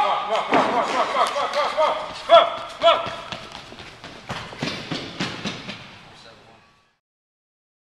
come on, come on, come